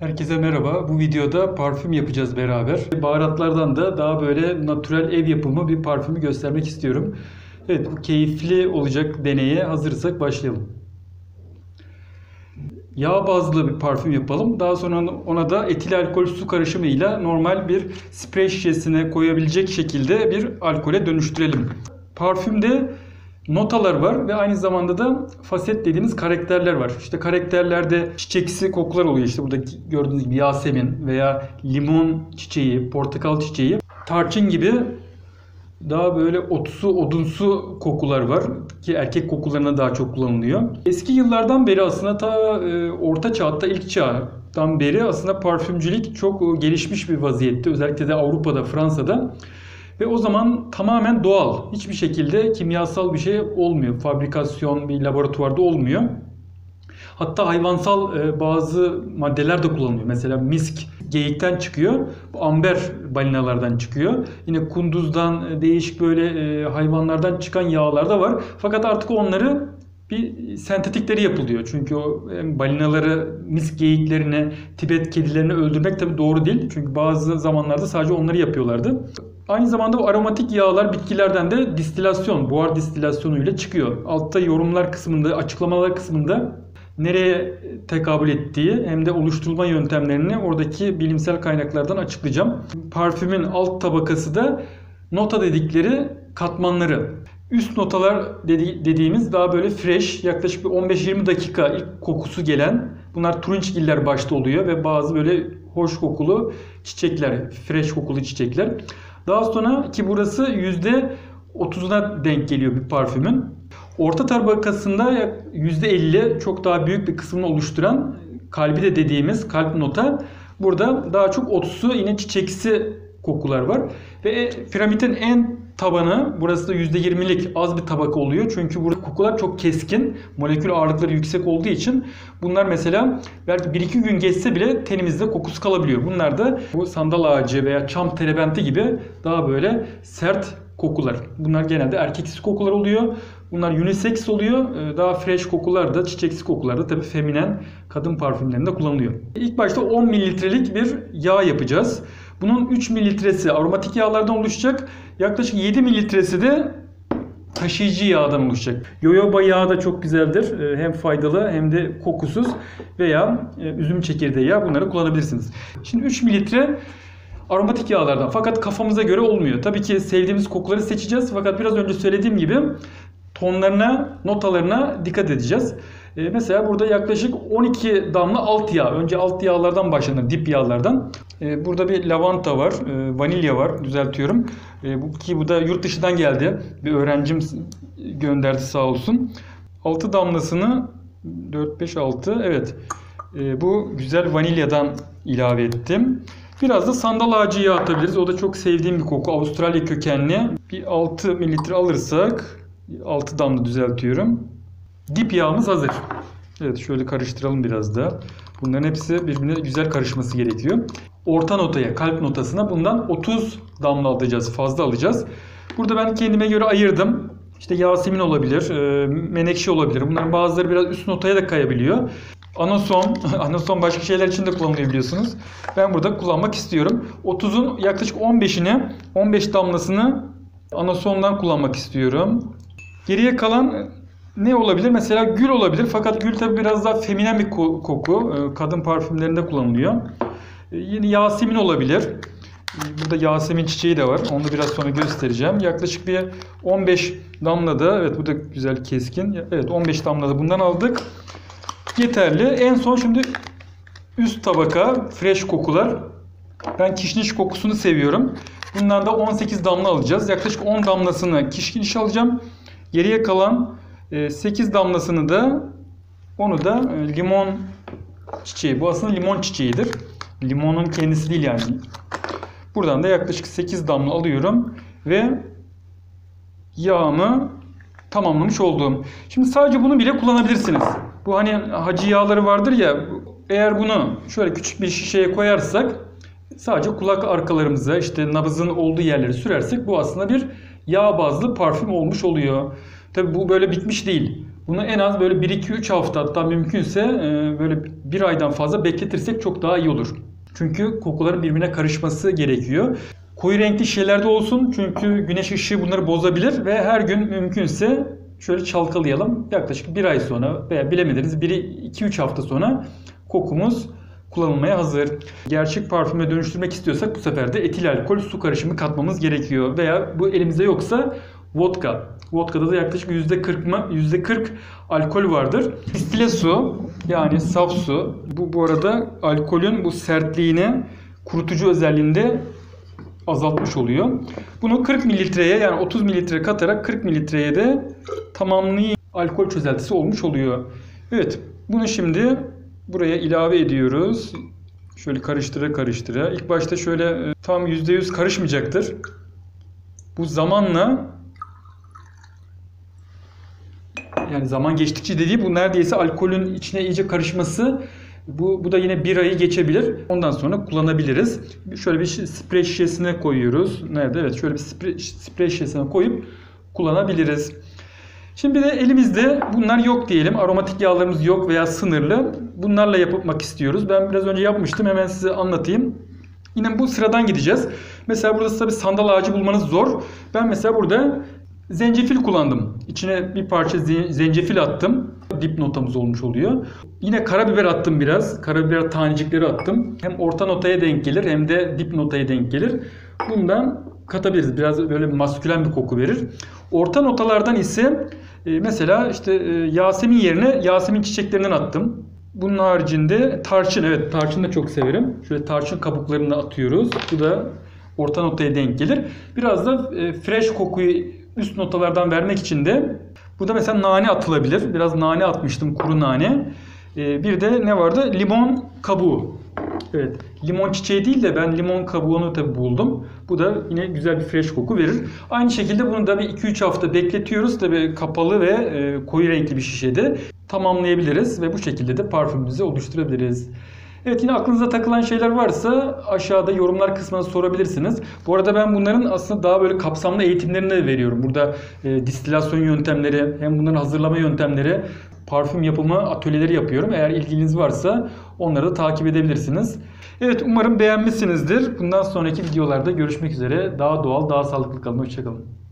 Herkese merhaba. Bu videoda parfüm yapacağız beraber. Baharatlardan da daha böyle natürel ev yapımı bir parfümü göstermek istiyorum. Evet, bu keyifli olacak deneye hazırsak başlayalım. Yağ bazlı bir parfüm yapalım. Daha sonra ona da etil alkol su karışımıyla normal bir sprey şişesine koyabilecek şekilde bir alkole dönüştürelim. Parfümde notalar var ve aynı zamanda da faset dediğimiz karakterler var. İşte karakterlerde çiçeksi kokular oluyor. İşte burada gördüğünüz gibi yasemin veya limon çiçeği, portakal çiçeği, tarçın gibi daha böyle otsu, odunsu kokular var ki erkek kokularına daha çok kullanılıyor. Eski yıllardan beri aslında ta e, orta çağda ilk çağdan beri aslında parfümcülük çok gelişmiş bir vaziyette. Özellikle de Avrupa'da, Fransa'da. Ve o zaman tamamen doğal. Hiçbir şekilde kimyasal bir şey olmuyor. Fabrikasyon bir laboratuvarda olmuyor. Hatta hayvansal e, bazı maddeler de kullanılıyor. Mesela misk geyikten çıkıyor. Bu amber balinalardan çıkıyor. Yine kunduzdan e, değişik böyle e, hayvanlardan çıkan yağlar da var. Fakat artık onları bir sentetikleri yapılıyor. Çünkü o balinaları, misk geyiklerini, Tibet kedilerini öldürmek tabii doğru değil. Çünkü bazı zamanlarda sadece onları yapıyorlardı. Aynı zamanda bu aromatik yağlar bitkilerden de distilasyon, buhar distilasyonu ile çıkıyor. Altta yorumlar kısmında, açıklamalar kısmında nereye tekabül ettiği hem de oluşturulma yöntemlerini oradaki bilimsel kaynaklardan açıklayacağım. Parfümün alt tabakası da nota dedikleri katmanları. Üst notalar dedi, dediğimiz daha böyle fresh, yaklaşık bir 15-20 dakika ilk kokusu gelen. Bunlar turunçgiller başta oluyor ve bazı böyle hoş kokulu çiçekler, fresh kokulu çiçekler. Daha sonra ki burası %30'una denk geliyor bir parfümün. Orta tabakasında %50 çok daha büyük bir kısmını oluşturan kalbi de dediğimiz kalp nota. Burada daha çok otsu yine çiçeksi kokular var. Ve piramidin en tabanı burası da %20'lik az bir tabaka oluyor. Çünkü burada kokular çok keskin. Molekül ağırlıkları yüksek olduğu için bunlar mesela belki 1-2 gün geçse bile tenimizde kokusu kalabiliyor. Bunlar da bu sandal ağacı veya çam terebenti gibi daha böyle sert kokular. Bunlar genelde erkeksi kokular oluyor. Bunlar unisex oluyor. Daha fresh kokular da çiçeksi kokular da tabii feminen kadın parfümlerinde kullanılıyor. İlk başta 10 mililitrelik bir yağ yapacağız. Bunun 3 mililitresi aromatik yağlardan oluşacak. Yaklaşık 7 mililitresi de taşıyıcı yağdan oluşacak. Yoyoba yağı da çok güzeldir. Hem faydalı hem de kokusuz veya üzüm çekirdeği yağı bunları kullanabilirsiniz. Şimdi 3 mililitre aromatik yağlardan fakat kafamıza göre olmuyor. Tabii ki sevdiğimiz kokuları seçeceğiz fakat biraz önce söylediğim gibi tonlarına, notalarına dikkat edeceğiz. Ee, mesela burada yaklaşık 12 damla alt yağ. Önce alt yağlardan başlanır, dip yağlardan. Ee, burada bir lavanta var, e, vanilya var, düzeltiyorum. E, bu, ki bu da yurt dışından geldi. Bir öğrencim gönderdi sağ olsun. 6 damlasını 4, 5, 6 evet. E, bu güzel vanilyadan ilave ettim. Biraz da sandal ağacı yağı atabiliriz. O da çok sevdiğim bir koku. Avustralya kökenli. Bir 6 mililitre alırsak 6 damla düzeltiyorum. Dip yağımız hazır. Evet şöyle karıştıralım biraz da. Bunların hepsi birbirine güzel karışması gerekiyor. Orta notaya, kalp notasına bundan 30 damla alacağız. Fazla alacağız. Burada ben kendime göre ayırdım. İşte Yasemin olabilir, Menekşe olabilir. Bunların bazıları biraz üst notaya da kayabiliyor. Anason, anason başka şeyler için de kullanılıyor biliyorsunuz. Ben burada kullanmak istiyorum. 30'un yaklaşık 15'ini, 15 damlasını anasondan kullanmak istiyorum. Geriye kalan ne olabilir? Mesela gül olabilir. Fakat gül tabi biraz daha feminen bir koku. Kadın parfümlerinde kullanılıyor. Yine Yasemin olabilir. Burada Yasemin çiçeği de var. Onu da biraz sonra göstereceğim. Yaklaşık bir 15 damla da evet bu da güzel keskin. Evet 15 damla da bundan aldık. Yeterli. En son şimdi üst tabaka fresh kokular. Ben kişniş kokusunu seviyorum. Bundan da 18 damla alacağız. Yaklaşık 10 damlasını kişniş alacağım. Geriye kalan 8 damlasını da onu da limon çiçeği. Bu aslında limon çiçeğidir. Limonun kendisi değil yani. Buradan da yaklaşık 8 damla alıyorum ve yağımı tamamlamış oldum. Şimdi sadece bunu bile kullanabilirsiniz. Bu hani hacı yağları vardır ya eğer bunu şöyle küçük bir şişeye koyarsak sadece kulak arkalarımıza işte nabızın olduğu yerleri sürersek bu aslında bir yağ bazlı parfüm olmuş oluyor. Tabi bu böyle bitmiş değil. Bunu en az böyle 1-2-3 hafta hatta mümkünse e, böyle bir aydan fazla bekletirsek çok daha iyi olur. Çünkü kokuların birbirine karışması gerekiyor. Koyu renkli şişelerde olsun çünkü güneş ışığı bunları bozabilir ve her gün mümkünse şöyle çalkalayalım. Yaklaşık bir ay sonra veya bilemediniz 1-2-3 hafta sonra kokumuz kullanılmaya hazır. Gerçek parfüme dönüştürmek istiyorsak bu sefer de etil alkol su karışımı katmamız gerekiyor. Veya bu elimizde yoksa vodka. Vodka'da da yaklaşık %40 mı %40 alkol vardır. Distile su yani saf su. Bu bu arada alkolün bu sertliğini kurutucu özelliğinde azaltmış oluyor. Bunu 40 mililitreye yani 30 mililitre katarak 40 mililitreye de tamamlayıcı alkol çözeltisi olmuş oluyor. Evet bunu şimdi buraya ilave ediyoruz. Şöyle karıştıra karıştıra. İlk başta şöyle e, tam %100 karışmayacaktır. Bu zamanla yani zaman geçtikçe dediği bu neredeyse alkolün içine iyice karışması bu, bu da yine bir ayı geçebilir. Ondan sonra kullanabiliriz. Şöyle bir sprey şişesine koyuyoruz. Nerede? Evet şöyle bir sprey, sprey şişesine koyup kullanabiliriz. Şimdi de elimizde bunlar yok diyelim. Aromatik yağlarımız yok veya sınırlı. Bunlarla yapmak istiyoruz. Ben biraz önce yapmıştım. Hemen size anlatayım. Yine bu sıradan gideceğiz. Mesela burada tabii sandal ağacı bulmanız zor. Ben mesela burada zencefil kullandım. İçine bir parça zencefil attım. Dip notamız olmuş oluyor. Yine karabiber attım biraz. Karabiber tanecikleri attım. Hem orta notaya denk gelir hem de dip notaya denk gelir. Bundan katabiliriz. Biraz böyle maskülen bir koku verir. Orta notalardan ise e, mesela işte e, Yasemin yerine Yasemin çiçeklerinden attım. Bunun haricinde tarçın. Evet tarçın da çok severim. Şöyle tarçın kabuklarını atıyoruz. Bu da orta notaya denk gelir. Biraz da e, fresh kokuyu üst notalardan vermek için de burada mesela nane atılabilir. Biraz nane atmıştım kuru nane. Bir de ne vardı? Limon kabuğu. Evet. Limon çiçeği değil de ben limon kabuğunu tabi buldum. Bu da yine güzel bir fresh koku verir. Aynı şekilde bunu da bir 2-3 hafta bekletiyoruz. Tabi kapalı ve e, koyu renkli bir şişede tamamlayabiliriz ve bu şekilde de parfümümüzü oluşturabiliriz. Evet yine aklınıza takılan şeyler varsa aşağıda yorumlar kısmına sorabilirsiniz. Bu arada ben bunların aslında daha böyle kapsamlı eğitimlerini de veriyorum. Burada e, distilasyon yöntemleri hem bunların hazırlama yöntemleri parfüm yapımı atölyeleri yapıyorum. Eğer ilginiz varsa onları da takip edebilirsiniz. Evet umarım beğenmişsinizdir. Bundan sonraki videolarda görüşmek üzere. Daha doğal, daha sağlıklı kalın. Hoşçakalın.